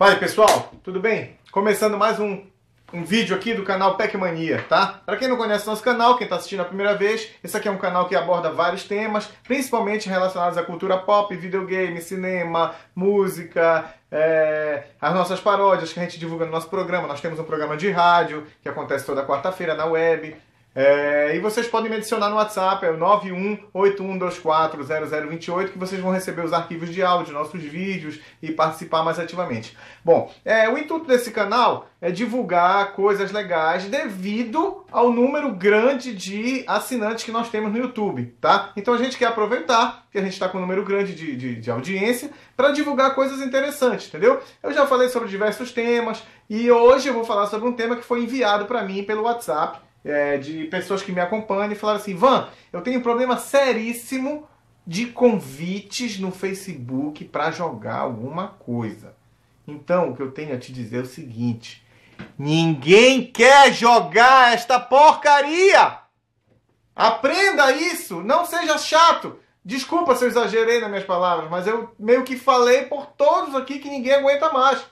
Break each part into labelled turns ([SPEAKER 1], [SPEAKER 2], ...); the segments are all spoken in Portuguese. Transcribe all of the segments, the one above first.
[SPEAKER 1] Fala pessoal, tudo bem? Começando mais um, um vídeo aqui do canal Pac-Mania, tá? Para quem não conhece nosso canal, quem está assistindo a primeira vez, esse aqui é um canal que aborda vários temas, principalmente relacionados à cultura pop, videogame, cinema, música, é, as nossas paródias que a gente divulga no nosso programa. Nós temos um programa de rádio que acontece toda quarta-feira na web. É, e vocês podem me adicionar no WhatsApp, é o 9181240028, que vocês vão receber os arquivos de áudio, nossos vídeos e participar mais ativamente. Bom, é, o intuito desse canal é divulgar coisas legais devido ao número grande de assinantes que nós temos no YouTube, tá? Então a gente quer aproveitar que a gente está com um número grande de, de, de audiência para divulgar coisas interessantes, entendeu? Eu já falei sobre diversos temas e hoje eu vou falar sobre um tema que foi enviado para mim pelo WhatsApp é, de pessoas que me acompanham e falaram assim: Van, eu tenho um problema seríssimo de convites no Facebook para jogar alguma coisa. Então, o que eu tenho a te dizer é o seguinte: ninguém quer jogar esta porcaria! Aprenda isso! Não seja chato! Desculpa se eu exagerei nas minhas palavras, mas eu meio que falei por todos aqui que ninguém aguenta mais.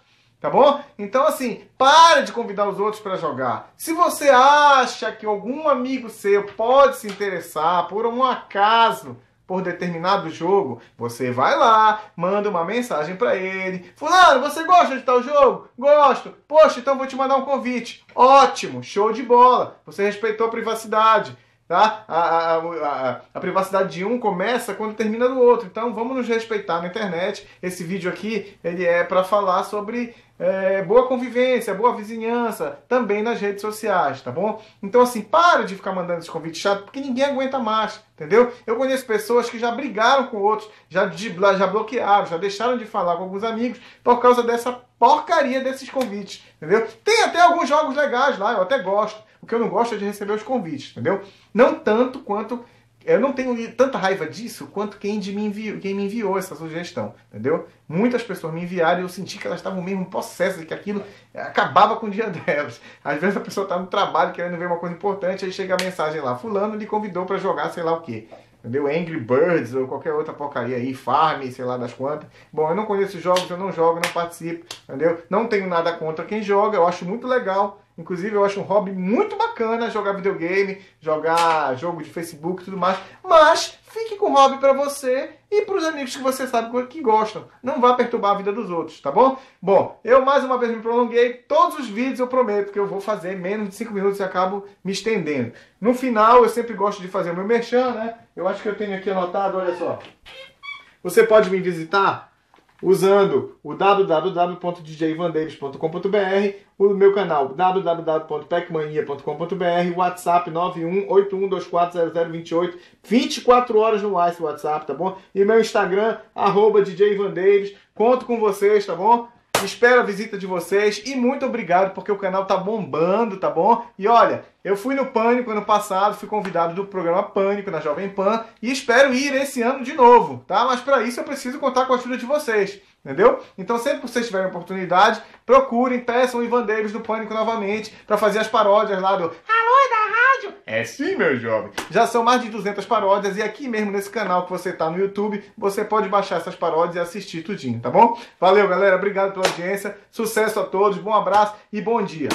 [SPEAKER 1] Tá bom? Então, assim, para de convidar os outros para jogar. Se você acha que algum amigo seu pode se interessar por um acaso por determinado jogo, você vai lá, manda uma mensagem para ele. Fulano, você gosta de tal jogo? Gosto. Poxa, então vou te mandar um convite. Ótimo, show de bola. Você respeitou a privacidade. Tá? A, a, a, a, privacidade de um começa quando termina do outro. Então vamos nos respeitar na internet. Esse vídeo aqui ele é para falar sobre é, boa convivência, boa vizinhança, também nas redes sociais, tá bom? Então assim, para de ficar mandando esses convites chatos, porque ninguém aguenta mais, entendeu? Eu conheço pessoas que já brigaram com outros, já, já bloquearam, já deixaram de falar com alguns amigos por causa dessa porcaria desses convites, entendeu? Tem até alguns jogos legais lá, eu até gosto. O que eu não gosto é de receber os convites, entendeu? Não tanto quanto. Eu não tenho tanta raiva disso quanto quem, de me, enviou, quem me enviou essa sugestão, entendeu? Muitas pessoas me enviaram e eu senti que elas estavam mesmo possessas, que aquilo acabava com o dia delas. Às vezes a pessoa está no trabalho querendo ver uma coisa importante, aí chega a mensagem lá, fulano lhe convidou para jogar sei lá o quê entendeu? Angry Birds ou qualquer outra porcaria aí, Farm, sei lá das quantas. Bom, eu não conheço jogos, eu não jogo, não participo, entendeu? Não tenho nada contra quem joga, eu acho muito legal. Inclusive, eu acho um hobby muito bacana jogar videogame, jogar jogo de Facebook e tudo mais. Mas fique com o hobby para você e para os amigos que você sabe que gostam. Não vá perturbar a vida dos outros, tá bom? Bom, eu mais uma vez me prolonguei. Todos os vídeos eu prometo que eu vou fazer menos de 5 minutos e acabo me estendendo. No final, eu sempre gosto de fazer o meu merchan, né? Eu acho que eu tenho aqui anotado, olha só. Você pode me visitar usando o www.djvandavis.com.br, o meu canal www.pecmania.com.br, WhatsApp 9181240028, 24 horas no WhatsApp, tá bom? E meu Instagram, arroba Conto com vocês, tá bom? Espero a visita de vocês e muito obrigado porque o canal tá bombando, tá bom? E olha, eu fui no Pânico ano passado, fui convidado do programa Pânico na Jovem Pan e espero ir esse ano de novo, tá? Mas para isso eu preciso contar com a ajuda de vocês. Entendeu? Então, sempre que vocês tiverem oportunidade, procurem, peçam o Ivan Davis do Pânico novamente para fazer as paródias lá do Alô da Rádio. É sim, meu jovem. Já são mais de 200 paródias e aqui mesmo nesse canal que você tá no YouTube, você pode baixar essas paródias e assistir tudinho, tá bom? Valeu, galera. Obrigado pela audiência. Sucesso a todos. Bom abraço e bom dia.